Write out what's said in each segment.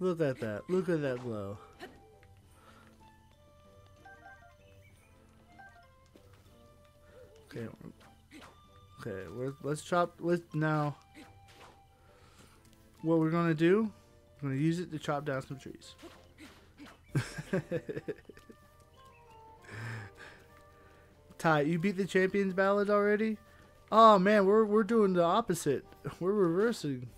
Look at that. Look at that glow. Okay. Okay, let's, chop. Let's now. What we're gonna do? We're gonna use it to chop down some trees. Ty, you beat the champions ballad already? Oh man, we're we're doing the opposite. We're reversing.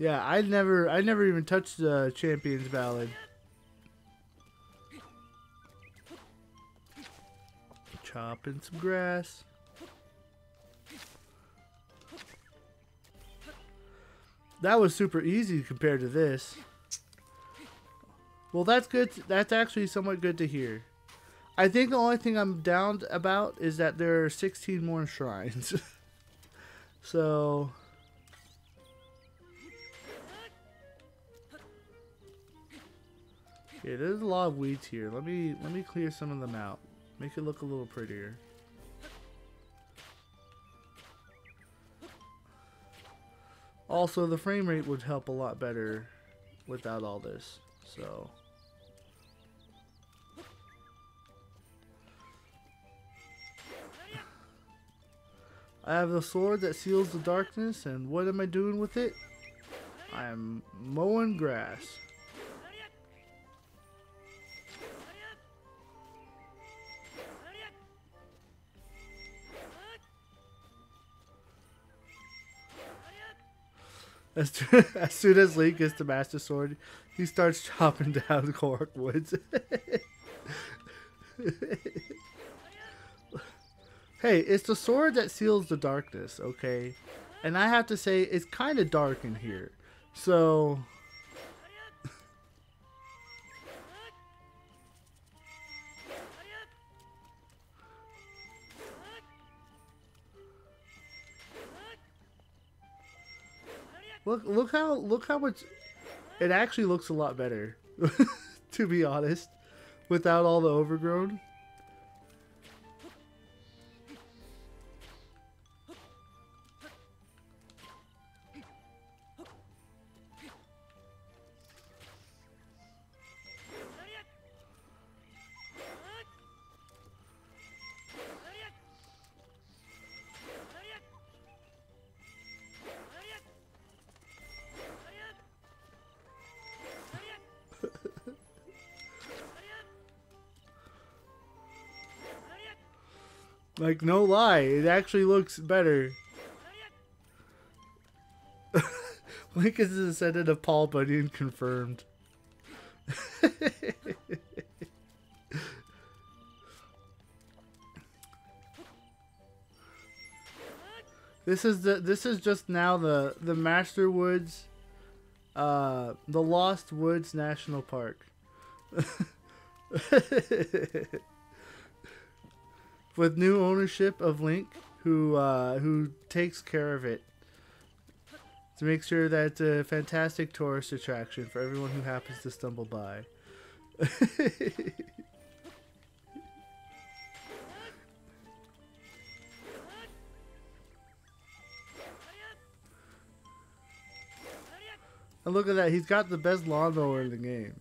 Yeah, I never I never even touched the champions ballad. Chopping some grass. That was super easy compared to this. Well, that's good. That's actually somewhat good to hear. I think the only thing I'm down about is that there are 16 more shrines. so... Yeah, there's a lot of weeds here. Let me let me clear some of them out. Make it look a little prettier. Also, the frame rate would help a lot better without all this. So... I have the sword that seals the darkness, and what am I doing with it? I am mowing grass. As, as soon as Link gets the Master Sword, he starts chopping down the Korok woods. hey, it's the sword that seals the darkness, okay? And I have to say, it's kind of dark in here. So... Look, look how, look how much, it actually looks a lot better, to be honest, without all the overgrown. Like, no lie, it actually looks better. Link is the descendant of Paul Bunyan confirmed. this is the this is just now the the Master Woods uh the Lost Woods National Park. with new ownership of Link, who uh, who takes care of it to make sure that it's a fantastic tourist attraction for everyone who happens to stumble by. and look at that, he's got the best lawnmower in the game.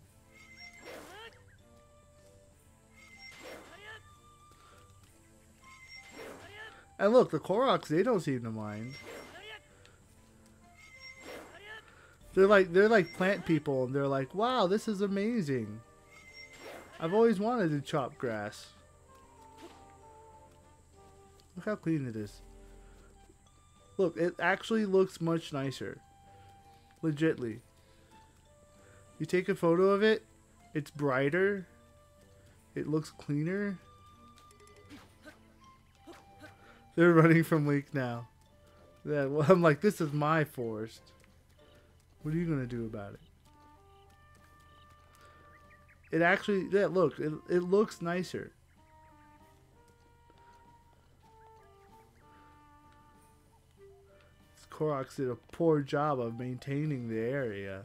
And look, the Koroks, they don't seem to mind. They're like they're like plant people and they're like, "Wow, this is amazing. I've always wanted to chop grass." Look how clean it is. Look, it actually looks much nicer. Legitly. You take a photo of it, it's brighter. It looks cleaner. They're running from Link now. Yeah, well, I'm like, this is my forest. What are you gonna do about it? It actually, yeah, look, it, it looks nicer. Koroks did a poor job of maintaining the area.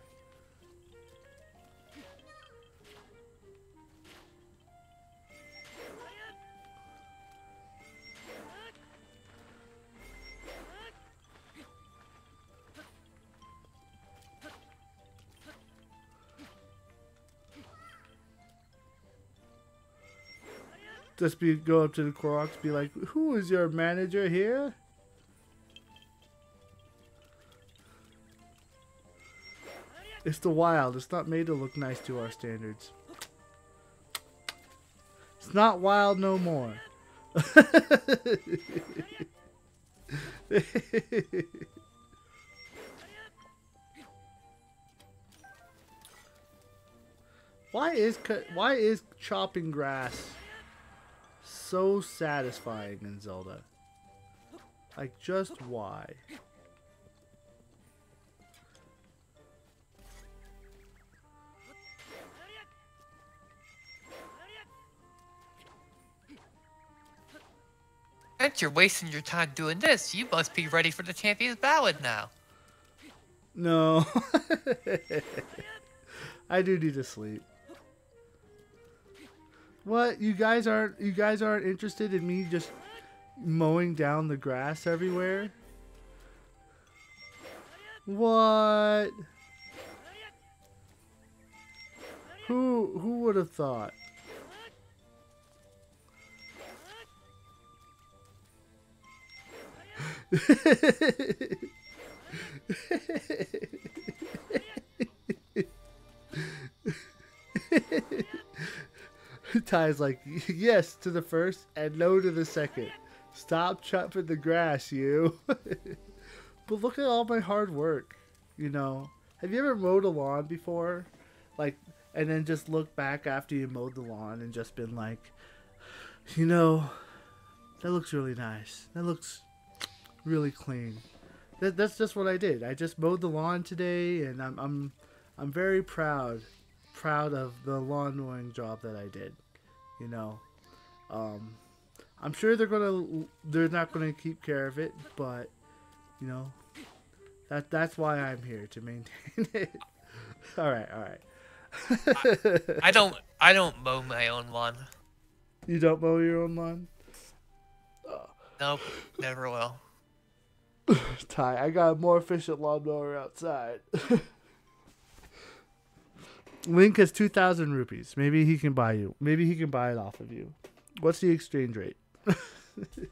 Just be go up to the Koroks, be like, "Who is your manager here?" It's the wild. It's not made to look nice to our standards. It's not wild no more. why is why is chopping grass so satisfying in Zelda? Like just why? Since you're wasting your time doing this, you must be ready for the champion's ballad now. No. I do need to sleep. What? You guys aren't you guys aren't interested in me just mowing down the grass everywhere? What? Who who would have thought? Ty's like, yes to the first and no to the second. Stop chopping the grass, you. but look at all my hard work. You know, have you ever mowed a lawn before? Like, and then just look back after you mowed the lawn and just been like, you know, that looks really nice. That looks really clean. That, that's just what I did. I just mowed the lawn today, and I'm I'm I'm very proud proud of the lawn mowing job that I did. You know, um, I'm sure they're gonna they're not gonna keep care of it, but you know, that that's why I'm here to maintain it. all right, all right. I, I don't I don't mow my own lawn. You don't mow your own lawn? Nope, never will. Ty, I got a more efficient lawnmower outside. Link has 2,000 rupees. Maybe he can buy you. Maybe he can buy it off of you. What's the exchange rate?